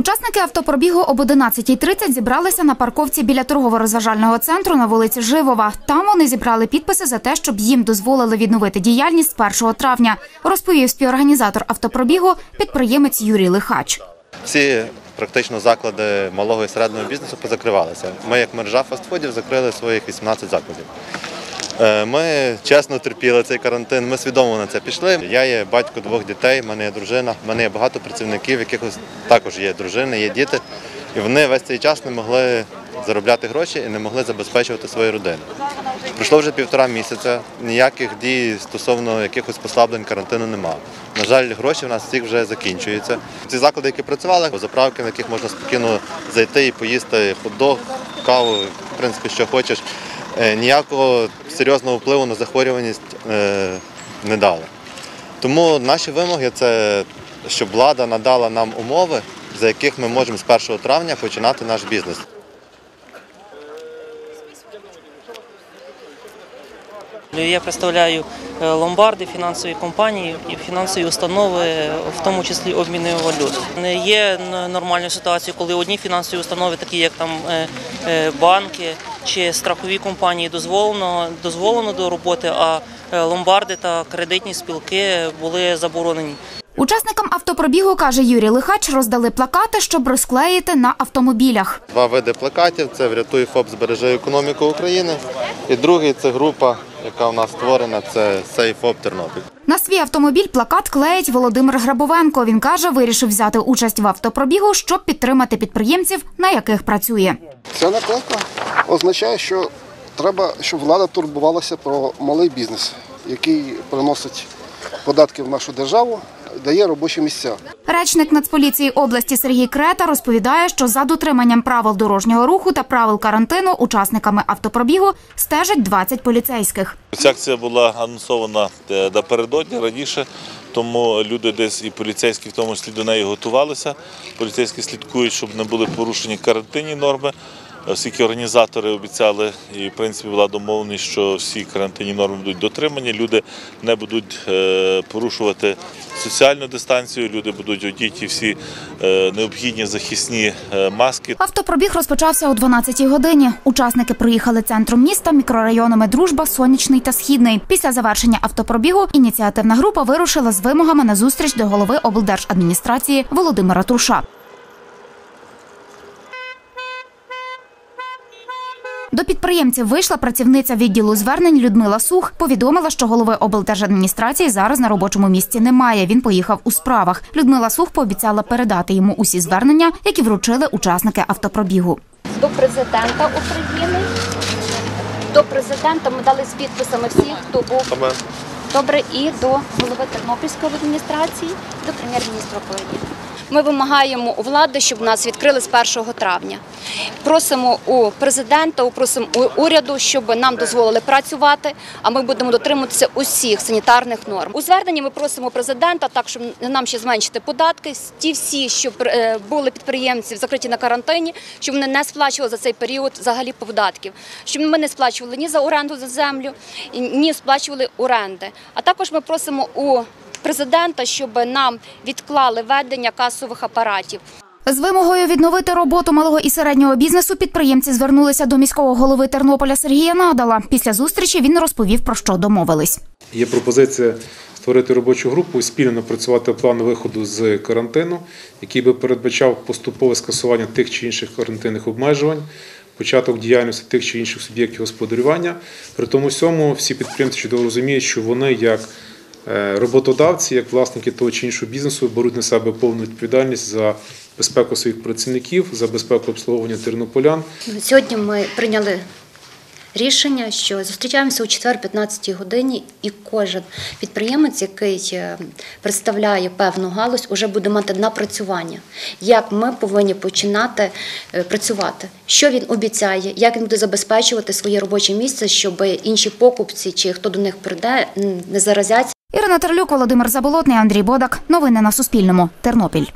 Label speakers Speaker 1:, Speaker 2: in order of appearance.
Speaker 1: Учасники автопробігу об 11.30 зібралися на парковці біля торгово-розважального центру на вулиці Живова. Там вони зібрали підписи за те, щоб їм дозволили відновити діяльність з 1 травня, розповів співорганізатор автопробігу, підприємець Юрій Лихач.
Speaker 2: Всі практично заклади малого і середнього бізнесу позакривалися. Ми, як мережа фастфудів, закрили своїх 18 закладів. Е, Ми чесно терпіли цей карантин, ми свідомо на це пішли. Я є батько двох дітей, в мене є дружина, в мене є багато працівників, яких також є дружини, є діти. І вони весь цей час не могли заробляти гроші і не могли забезпечувати свої родини. Пройшло вже півтора місяця, ніяких дій стосовно якихось послаблень карантину немає. На жаль, гроші в нас всіх вже закінчуються. Ці заклади, які працювали, заправки, на яких можна спокійно зайти і поїсти хот-дог, каву, в принципі, що хочеш, ніякого серйозного впливу на захворюваність е, не дали. Тому наші вимоги це щоб влада надала нам умови, за яких ми можемо з 1 травня починати наш бізнес.
Speaker 3: Я представляю е, ломбарди, фінансові компанії і фінансові установи, в тому числі обміни валют. Не є нормальною ситуацією, коли одні фінансові установи, такі як там е, е, банки чи страхові компанії, дозволено дозволено до роботи, а е, ломбарди та кредитні спілки були заборонені.
Speaker 1: Учасникам автопробігу, каже Юрій Лихач, роздали плакати, щоб розклеїти на автомобілях.
Speaker 2: Два види плакатів це врятуй ФОП, збережи економіку України. І другий це група, яка у нас створена, це Сейф ФОП Тернопіль.
Speaker 1: На свій автомобіль плакат клеїть Володимир Грабовенко. Він каже, вирішив взяти участь в автопробігу, щоб підтримати підприємців, на яких працює.
Speaker 4: Ця наклейка означає, що треба, щоб влада турбувалася про малий бізнес, який приносить податки в нашу державу, дає робочі місця.
Speaker 1: Речник Нацполіції області Сергій Крета розповідає, що за дотриманням правил дорожнього руху та правил карантину учасниками автопробігу стежать 20 поліцейських.
Speaker 5: Ця акція була анонсована е, напередодні раніше, тому люди десь і поліцейські в тому числі до неї готувалися. Поліцейські слідкують, щоб не були порушені карантинні норми. Оскільки організатори обіцяли, і в принципі була домовленість, що всі карантинні норми будуть дотримані, люди не будуть е, порушувати соціальну дистанцію, люди будуть одіті всі е, необхідні захисні е, маски.
Speaker 1: Автопробіг розпочався о 12-й годині. Учасники проїхали центром міста, мікрорайонами Дружба, Сонячний та Східний. Після завершення автопробігу ініціативна група вирушила з вимогами на зустріч до голови облдержадміністрації Володимира Труша. До підприємців вийшла працівниця відділу звернень Людмила Сух. Повідомила, що голови облдержадміністрації зараз на робочому місці немає. Він поїхав у справах. Людмила Сух пообіцяла передати йому усі звернення, які вручили учасники автопробігу.
Speaker 6: до президента України. До президента ми дали з підписами всіх, хто був добре, і до голови Тернопільської адміністрації, до прем'єр-міністра України. Ми вимагаємо у влади, щоб нас відкрили з 1 травня. Просимо у президента, просимо у уряду, щоб нам дозволили працювати, а ми будемо дотримуватися усіх санітарних норм. У зверненні ми просимо президента, так щоб нам ще зменшити податки. Ті всі, що е, були підприємці закриті на карантині, щоб вони не сплачували за цей період взагалі податків, щоб ми не сплачували ні за оренду за землю, ні сплачували оренди. А також ми просимо у президента, щоб нам відклали ведення касових апаратів.
Speaker 1: З вимогою відновити роботу малого і середнього бізнесу підприємці звернулися до міського голови Тернополя Сергія Надала. Після зустрічі він розповів про що домовились.
Speaker 7: Є пропозиція створити робочу групу і спільно напрацювати план виходу з карантину, який би передбачав поступове скасування тих чи інших карантинних обмежувань, початок діяльності тих чи інших суб'єктів господарювання. При тому всьому всі підприємці чудово розуміють, що вони як роботодавці, як власники того чи іншого бізнесу беруть на себе повну відповідальність за безпеку своїх працівників, за безпеку обслуговування тернополян.
Speaker 6: Сьогодні ми прийняли рішення, що зустрічаємося у четвер 15 годині, і кожен підприємець, який е, представляє певну галузь, уже буде мати напрацювання, як ми повинні починати е, працювати, що він обіцяє, як він буде забезпечувати своє робоче місце, щоб інші покупці чи хто до них прийде, не заразяться.
Speaker 1: Ірина Терлюк, Володимир Заболотний, Андрій Бодак. Новини на Суспільному. Тернопіль.